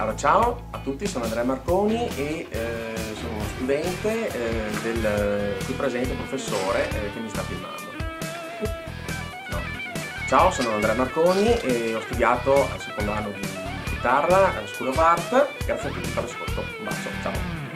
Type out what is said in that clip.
Allora, ciao a tutti, sono Andrea Marconi e eh, sono uno studente eh, del qui presente professore eh, che mi sta filmando. No. Ciao, sono Andrea Marconi e ho studiato al secondo anno di chitarra alla School of Art. Grazie a tutti per l'ascolto. Un bacio, ciao.